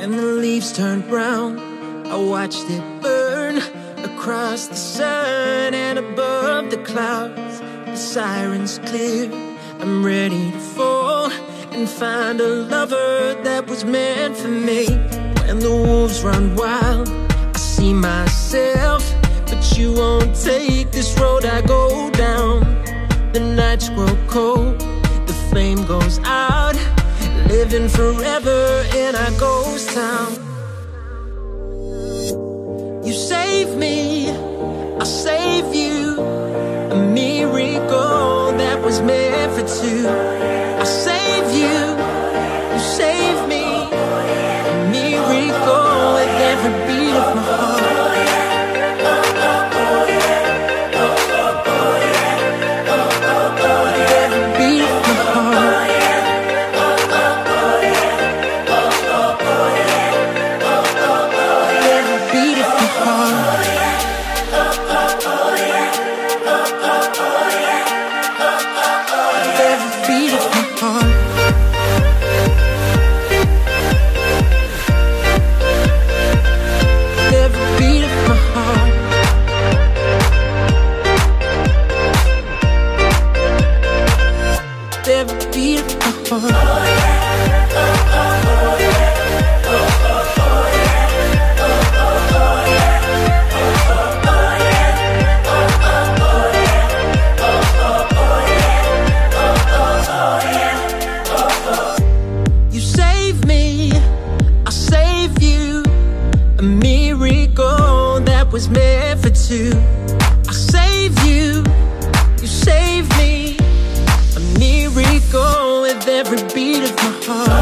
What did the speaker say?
When the leaves turned brown, I watched it burn across the sun and above the clouds. The sirens clear, I'm ready to fall and find a lover that was meant for me. When the wolves run wild, I see myself, but you won't take this road I go down. The nights grow cold, the flame goes out, living forever in our ghost town. You save me, I'll save you. A miracle that was meant for two. I save you Beat of my heart. Beat my heart. With every beat of my heart. Miracle that was meant for two. I save you, you save me. A miracle with every beat of my heart.